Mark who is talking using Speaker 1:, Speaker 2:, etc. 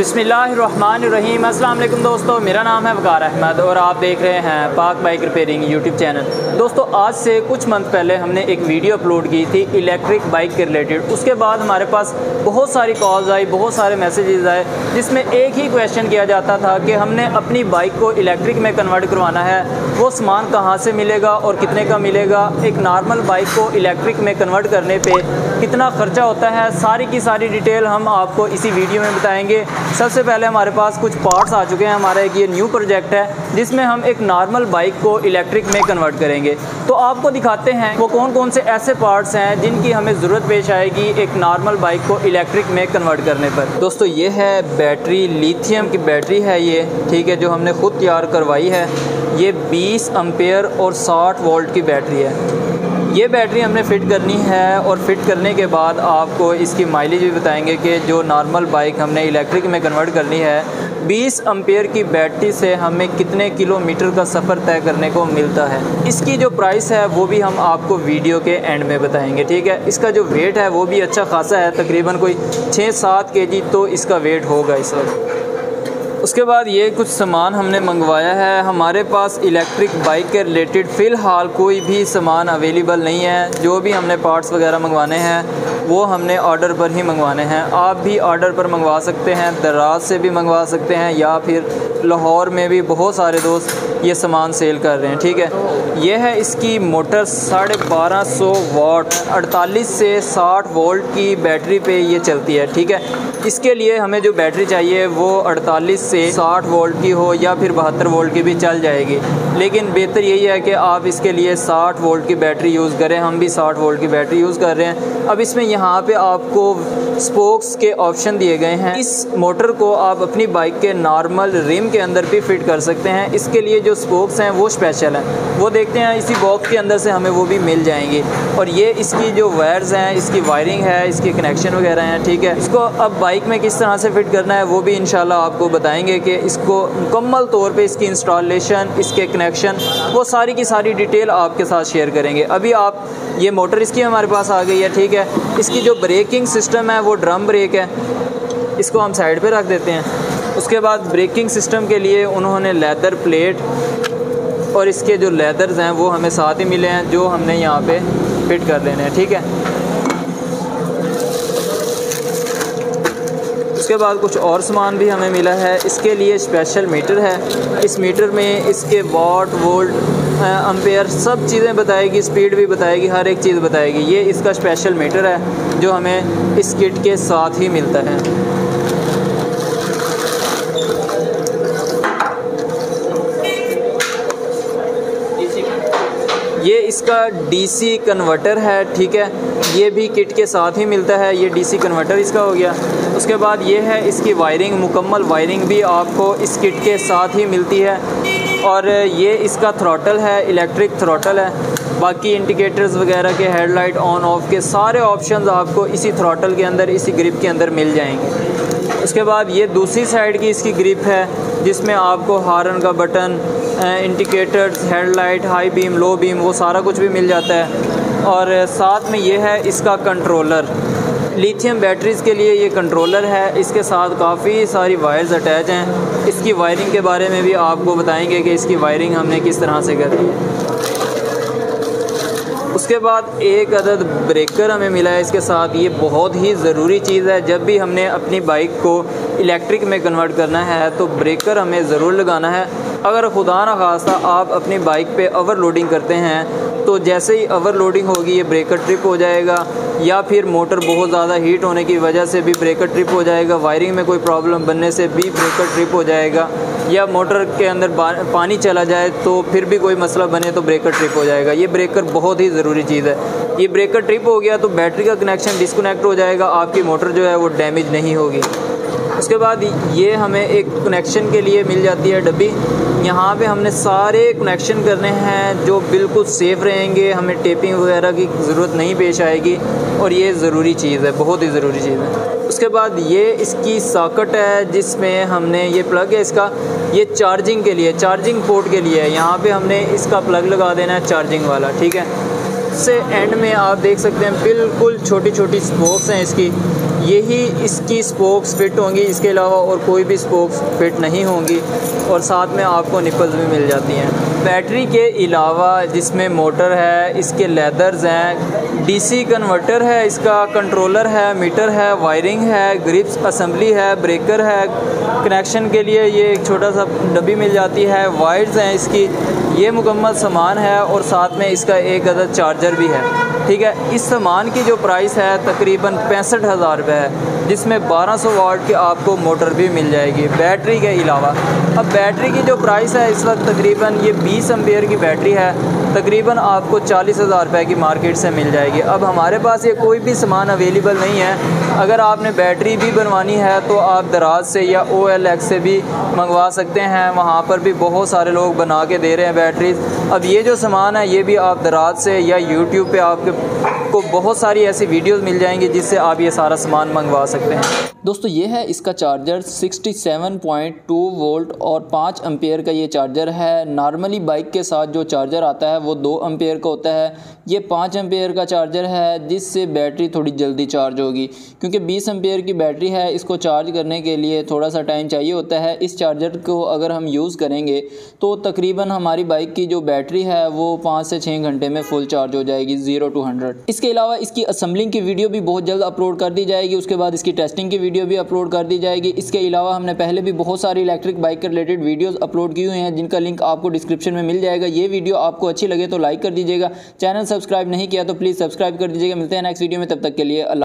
Speaker 1: बिसमीम अल्लाम दोस्तों, मेरा नाम है वकार अहमद और आप देख रहे हैं पाक बाइक रिपेयरिंग यूट्यूब चैनल। दोस्तों, आज से कुछ मंथ पहले हमने एक वीडियो अपलोड की थी इलेक्ट्रिक बाइक के रिलेटेड। उसके बाद हमारे पास बहुत सारी कॉल्स आई, बहुत सारे मैसेजेस आए, जिसमें एक ही क्वेश्चन किया जाता था कि हमने अपनी बाइक को इलेक्ट्रिक में कन्वर्ट करवाना है, वो सामान कहाँ से मिलेगा और कितने का मिलेगा, एक नॉर्मल बाइक को इलेक्ट्रिक में कन्वर्ट करने पर कितना ख़र्चा होता है, सारी की सारी डिटेल हम आपको इसी वीडियो में बताएँगे। सबसे पहले हमारे पास कुछ पार्ट्स आ चुके हैं। हमारा एक ये न्यू प्रोजेक्ट है, जिसमें हम एक नॉर्मल बाइक को इलेक्ट्रिक में कन्वर्ट करेंगे। तो आपको दिखाते हैं वो कौन कौन से ऐसे पार्ट्स हैं जिनकी हमें ज़रूरत पेश आएगी एक नॉर्मल बाइक को इलेक्ट्रिक में कन्वर्ट करने पर। दोस्तों, ये है बैटरी लिथियम की बैटरी है ये, ठीक है, जो हमने ख़ुद तैयार करवाई है। ये 20 अम्पेयर और 60 वोल्ट की बैटरी है। ये बैटरी हमने फ़िट करनी है और फिट करने के बाद आपको इसकी माइलेज भी बताएँगे कि जो नॉर्मल बाइक हमने इलेक्ट्रिक में कन्वर्ट करनी है 20 अम्पेयर की बैटरी से हमें कितने किलोमीटर का सफ़र तय करने को मिलता है। इसकी जो प्राइस है, वो भी हम आपको वीडियो के एंड में बताएँगे, ठीक है? इसका जो वेट है, वो भी अच्छा खासा है, तकरीबन कोई छः सात के तो इसका वेट होगा इस वक्त। उसके बाद ये कुछ सामान हमने मंगवाया है। हमारे पास इलेक्ट्रिक बाइक के रिलेटेड फ़िलहाल कोई भी सामान अवेलेबल नहीं है। जो भी हमने पार्ट्स वगैरह मंगवाने हैं, वो हमने ऑर्डर पर ही मंगवाने हैं। आप भी ऑर्डर पर मंगवा सकते हैं, दराज से भी मंगवा सकते हैं, या फिर लाहौर में भी बहुत सारे दोस्त ये सामान सेल कर रहे हैं, ठीक है? ये है इसकी मोटर साढ़े बारह सौ वाट, अड़तालीस से साठ वोल्ट की बैटरी पे ये चलती है, ठीक है? इसके लिए हमें जो बैटरी चाहिए वो 48 से 60 वोल्ट की हो या फिर बहत्तर वोल्ट की भी चल जाएगी। लेकिन बेहतर यही है कि आप इसके लिए 60 वोल्ट की बैटरी यूज़ करें, हम भी 60 वोल्ट की बैटरी यूज़ कर रहे हैं। अब इसमें यहाँ पे आपको स्पोक्स के ऑप्शन दिए गए हैं। इस मोटर को आप अपनी बाइक के नॉर्मल रिम के अंदर भी फिट कर सकते हैं। इसके लिए जो स्पोक्स हैं, वो स्पेशल हैं। वो देखते हैं, इसी बॉक्स के अंदर से हमें वो भी मिल जाएँगे। और ये इसकी जो वायर्स हैं, इसकी वायरिंग है, इसकी कनेक्शन वगैरह हैं, ठीक है? इसको अब बाइक में किस तरह से फिट करना है, वो भी इन आपको बताएँगे कि इसको मुकम्मल तौर पर इसकी इंस्टॉलेशन इसके कनेक्शन वो सारी की सारी डिटेल आपके साथ शेयर करेंगे। अभी आप, ये मोटर इसकी हमारे पास आ गई है, ठीक है? इसकी जो ब्रेकिंग सिस्टम है, वो ड्रम ब्रेक है। इसको हम साइड पे रख देते हैं। उसके बाद ब्रेकिंग सिस्टम के लिए उन्होंने लेदर प्लेट और इसके जो लेदर्स हैं वो हमें साथ ही मिले हैं, जो हमने यहाँ पे फिट कर लेने हैं, ठीक है? उसके बाद कुछ और सामान भी हमें मिला है। इसके लिए स्पेशल मीटर है। इस मीटर में इसके वाट वोल्ट अम्पेयर सब चीज़ें बताएगी स्पीड भी बताएगी, हर एक चीज़ बताएगी। ये इसका स्पेशल मीटर है, जो हमें इस किट के साथ ही मिलता है ये इसका डीसी कन्वर्टर है, ठीक है? ये भी किट के साथ ही मिलता है, ये डीसी कन्वर्टर इसका हो गया। उसके बाद ये है इसकी वायरिंग, मुकम्मल वायरिंग भी आपको इस किट के साथ ही मिलती है। और ये इसका थ्रोटल है, इलेक्ट्रिक थ्रोटल है। बाकी इंडिकेटर्स वगैरह के हेडलाइट ऑन, ऑफ़ के सारे ऑप्शंस आपको इसी थ्रोटल के अंदर, इसी ग्रिप के अंदर मिल जाएँगे। उसके बाद ये दूसरी साइड की इसकी ग्रिप है जिसमें आपको हारन का button indicators headlight high beam low beam वो सारा कुछ भी मिल जाता है। और साथ में ये है इसका कंट्रोलर लिथियम बैटरीज़ के लिए ये कंट्रोलर है। इसके साथ काफ़ी सारी वायर्स अटैच हैं। इसकी वायरिंग के बारे में भी आपको बताएँगे कि इसकी वायरिंग हमने किस तरह से करनी है उसके बाद एक अदद ब्रेकर हमें मिला है इसके साथ। ये बहुत ही ज़रूरी चीज़ है। जब भी हमने अपनी बाइक को इलेक्ट्रिक में कन्वर्ट करना है तो ब्रेकर हमें ज़रूर लगाना है। अगर खुदा न खासा आप अपनी बाइक पे ओवरलोडिंग करते हैं तो जैसे ही ओवरलोडिंग होगी, ये ब्रेकर ट्रिप हो जाएगा, या फिर मोटर बहुत ज़्यादा हीट होने की वजह से भी ब्रेकर ट्रिप हो जाएगा वायरिंग में कोई प्रॉब्लम बनने से भी ब्रेकर ट्रिप हो जाएगा, या मोटर के अंदर पानी चला जाए तो फिर भी कोई मसला बने तो ब्रेकर ट्रिप हो जाएगा। ये ब्रेकर बहुत ही ज़रूरी चीज़ है। ये ब्रेकर ट्रिप हो गया तो बैटरी का कनेक्शन डिसकनेक्ट हो जाएगा, आपकी मोटर जो है वो डैमेज नहीं होगी। उसके बाद ये हमें एक कनेक्शन के लिए मिल जाती है डब्बी। यहाँ पे हमने सारे कनेक्शन करने हैं जो बिल्कुल सेफ़ रहेंगे, हमें टेपिंग वगैरह की ज़रूरत नहीं पेश आएगी और ये ज़रूरी चीज़ है, बहुत ही ज़रूरी चीज़ है। उसके बाद ये इसकी सॉकेट है जिसमें हमने ये प्लग है इसका। ये चार्जिंग के लिए चार्जिंग पोर्ट के लिए है। यहाँ पे हमने इसका प्लग लगा देना है चार्जिंग वाला, ठीक है? से एंड में आप देख सकते हैं, बिल्कुल छोटी छोटी स्पोक्स हैं इसकी। यही इसकी स्पोक्स फिट होंगी, इसके अलावा और कोई भी स्पोक्स फिट नहीं होंगी और साथ में आपको निपल्स भी मिल जाती हैं। बैटरी के अलावा जिसमें मोटर है, इसके लेदर्स हैं डीसी कन्वर्टर है, इसका कंट्रोलर है मीटर है वायरिंग है ग्रिप्स असम्बली है ब्रेकर है। कनेक्शन के लिए ये एक छोटा सा डब्बी मिल जाती है। वायर्स हैं इसकी, ये मुकम्मल सामान है और साथ में इसका एक अदद चार्जर भी है। ठीक है, इस सामान की जो प्राइस है तकरीबन पैंसठ हज़ार रुपये है, जिसमें 1200 वाट की आपको मोटर भी मिल जाएगी, बैटरी के अलावा। अब बैटरी की जो प्राइस है, इस वक्त तकरीबन ये 20 एम्पेयर की बैटरी है, तकरीबन आपको चालीस हज़ार रुपये की मार्केट से मिल जाएगी। अब हमारे पास ये कोई भी सामान अवेलेबल नहीं है। अगर आपने बैटरी भी बनवानी है तो आप दराज से या ओ एल एक्स से भी मंगवा सकते हैं। वहाँ पर भी बहुत सारे लोग बना के दे रहे हैं बैटरीज। अब ये जो सामान है, ये भी आप दराज से या यूट्यूब पर आपके को बहुत सारी ऐसी वीडियोस मिल जाएँगी जिससे आप ये सारा सामान मंगवा सकते हैं। दोस्तों, ये है इसका चार्जर 67.2 वोल्ट और 5 एम्पेयर का ये चार्जर है। नॉर्मली बाइक के साथ जो चार्जर आता है, वो दो एम्पेयर का होता है। ये पाँच एम्पेयर का चार्जर है, जिससे बैटरी थोड़ी जल्दी चार्ज होगी। क्योंकि बीस एम्पेयर की बैटरी है, इसको चार्ज करने के लिए थोड़ा सा टाइम चाहिए होता है। इस चार्जर को अगर हम यूज़ करेंगे तो तकरीबन हमारी बाइक की जो बैटरी है, वो पाँच से छः घंटे में फुल चार्ज हो जाएगी ज़ीरो टू हंड्रेड इसके अलावा इसकी असम्बलिंग की वीडियो भी बहुत जल्द अपलोड कर दी जाएगी। उसके बाद इसकी टेस्टिंग की वीडियो भी अपलोड कर दी जाएगी। इसके अलावा हमने पहले भी बहुत सारी इलेक्ट्रिक बाइक के रिलेटेड वीडियोस अपलोड की हुई हैं, जिनका लिंक आपको डिस्क्रिप्शन में मिल जाएगा। ये वीडियो आपको अच्छी लगे तो लाइक कर दीजिएगा। चैनल सब्सक्राइब नहीं किया तो प्लीज़ सब्सक्राइब कर दीजिएगा। मिलते हैं नेक्स्ट वीडियो में। तब तक के लिए अल्लाह